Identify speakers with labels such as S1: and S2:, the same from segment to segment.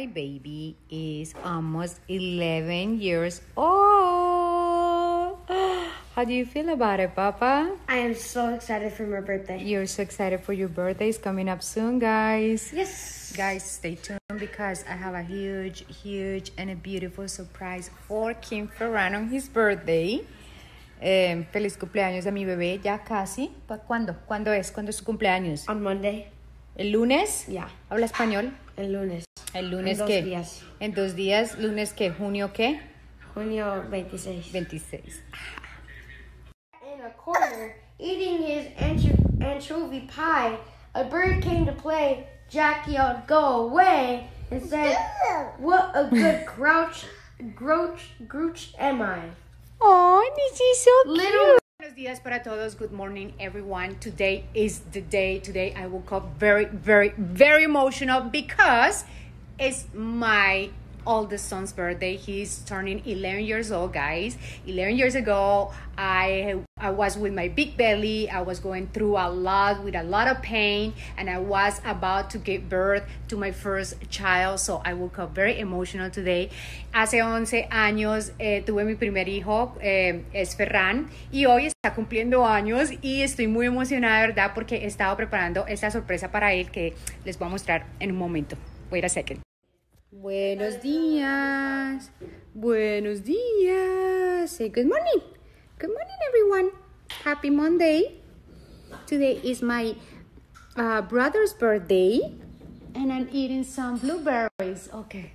S1: My baby is almost 11 years old. How do you feel about it, Papa?
S2: I am so excited for my birthday.
S1: You're so excited for your birthday. It's coming up soon, guys.
S2: Yes.
S1: Guys, stay tuned because I have a huge, huge, and a beautiful surprise for Kim Ferran on his birthday. Eh, feliz cumpleaños a mi bebé, ya casi. ¿Cuándo? ¿Cuándo es? ¿Cuándo es su cumpleaños?
S2: On Monday.
S1: ¿El lunes?
S2: Ya.
S1: ¿Habla español?
S2: El lunes.
S1: ¿El lunes
S2: En dos
S1: qué?
S2: días.
S1: En dos días. ¿Lunes qué? ¿Junio qué?
S2: Junio 26.
S1: 26.
S2: In a corner, eating his ancho- anchovy pie, a bird came to play. Jack yelled, "Go away!" and said, "What a good grouch, grouch, grouch am I?"
S1: Oh, this is so
S2: Little
S1: Buenos días para todos. Good morning, everyone. Today is the day. Today I woke up very, very, very emotional because it's my oldest son's birthday. He's turning 11 years old, guys. 11 years ago, I I was with my big belly. I was going through a lot with a lot of pain, and I was about to give birth to my first child. So I woke up very emotional today. Hace 11 años eh, tuve mi primer hijo, eh, es Ferran, y hoy está cumpliendo años y estoy muy emocionada, verdad, porque he estado preparando esta sorpresa para él que les voy a mostrar en un momento. Wait a second. Buenos días. Buenos días. Say good morning. Good morning, everyone. Happy Monday. Today is my uh, brother's birthday, and I'm eating some blueberries. Okay.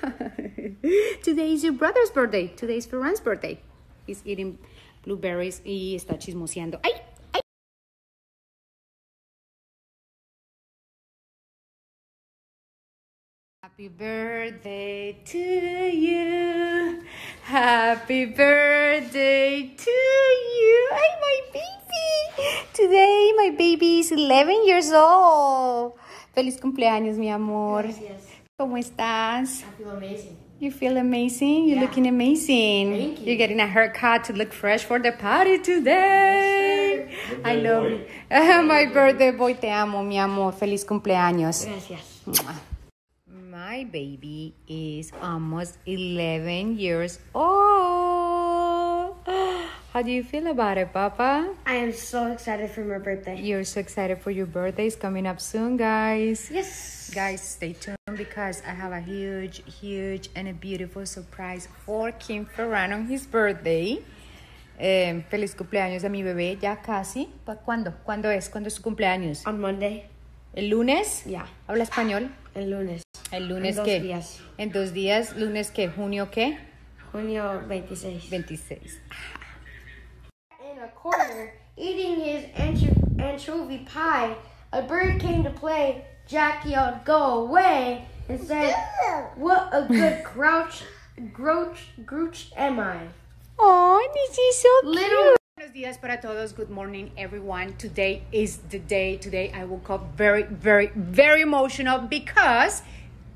S1: Today is your brother's birthday. Today is Ferran's birthday. He's eating blueberries y está chismoseando. ¡Ay! Happy birthday to you. Happy birthday to you. Ay, my baby. Today my baby is 11 years old. Feliz cumpleaños, mi amor.
S2: Gracias.
S1: ¿Cómo estás?
S2: I feel amazing.
S1: You feel amazing. You're
S2: Yeah.
S1: looking amazing.
S2: Thank you.
S1: You're getting a haircut to look fresh for the party today. I love you. My birthday boy, te amo, mi amor. Feliz cumpleaños.
S2: Gracias.
S1: My baby is almost 11 years old. How do you feel about it, Papa?
S2: I am so excited for my birthday.
S1: You're so excited for your birthday. It's coming up soon, guys.
S2: Yes.
S1: Guys, stay tuned because I have a huge, huge, and a beautiful surprise for Kim Ferran on his birthday. Eh, feliz cumpleaños a mi bebé, ya casi. ¿Cuándo? ¿Cuándo es? ¿Cuándo es su cumpleaños?
S2: On Monday.
S1: ¿El lunes?
S2: Ya.
S1: ¿Habla español?
S2: El lunes.
S1: ¿El lunes
S2: En dos
S1: qué?
S2: días.
S1: En dos días. ¿Lunes qué? ¿Junio qué?
S2: Junio 26.
S1: 26. Ah.
S2: In a corner, eating his ancho- anchovy pie, a bird came to play. Jack yelled, "Go away!" and said, "What a good grouch, grouch, grouch am I?"
S1: Oh, this is so
S2: Little
S1: Buenos días para todos. Good morning, everyone. Today is the day. Today I woke up very, very, very emotional because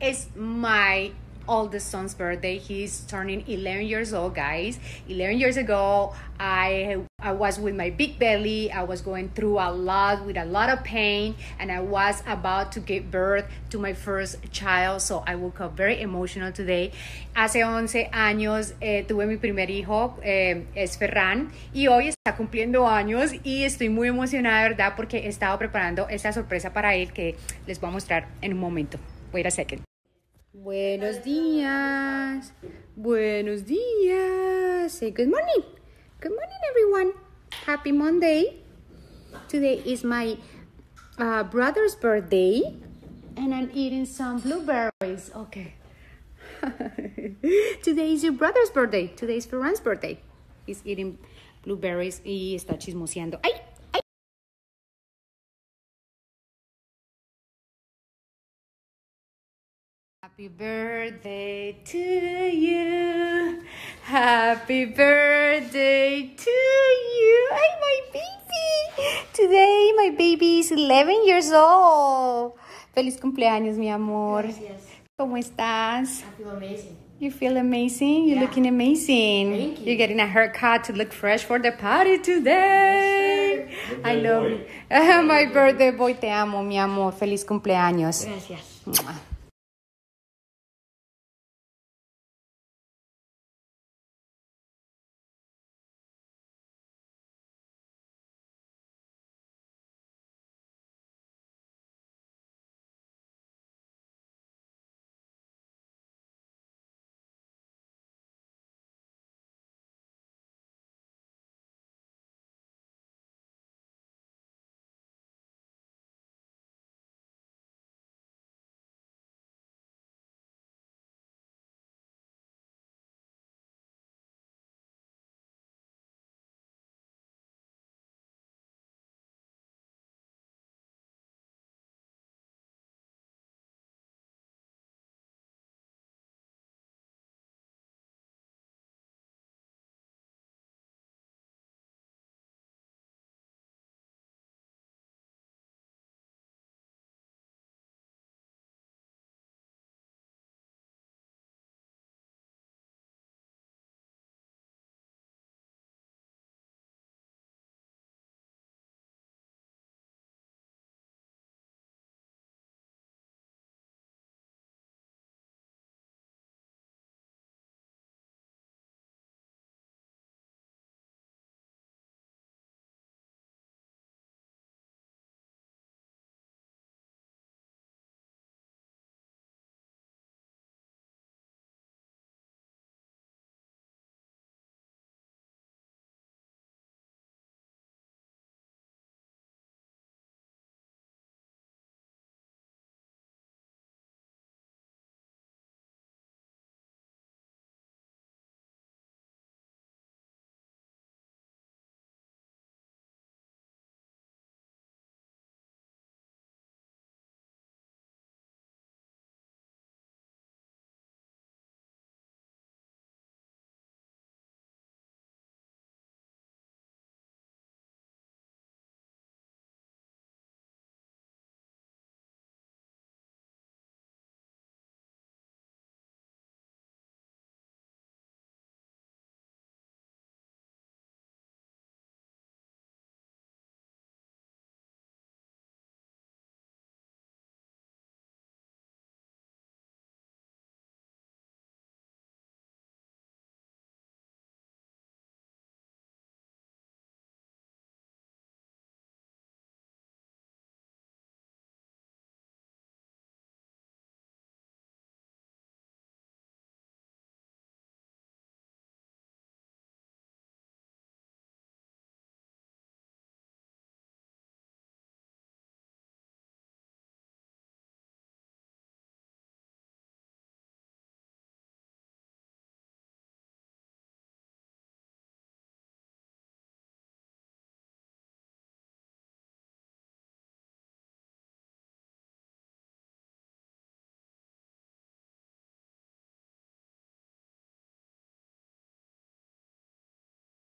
S1: it's my oldest son's birthday. He's turning 11 years old, guys. 11 years ago, I I was with my big belly. I was going through a lot with a lot of pain, and I was about to give birth to my first child. So I woke up very emotional today. Hace 11 años eh, tuve mi primer hijo, eh, es Ferran, y hoy está cumpliendo años y estoy muy emocionada, verdad, porque he estado preparando esta sorpresa para él que les voy a mostrar en un momento. Wait a second. Buenos días. Buenos días. Say good morning. Good morning, everyone. Happy Monday. Today is my uh, brother's birthday, and I'm eating some blueberries. Okay. Today is your brother's birthday. Today is Ferran's birthday. He's eating blueberries y está chismoseando. ¡Ay! Happy birthday to you. Happy birthday to you. Ay, my baby. Today my baby is 11 years old. Feliz cumpleaños, mi amor.
S2: Gracias.
S1: ¿Cómo estás?
S2: I feel amazing.
S1: You feel amazing. You're
S2: Yeah.
S1: looking amazing.
S2: Thank you.
S1: You're getting a haircut to look fresh for the party today. I love you. My birthday boy, te amo, mi amor. Feliz cumpleaños.
S2: Gracias.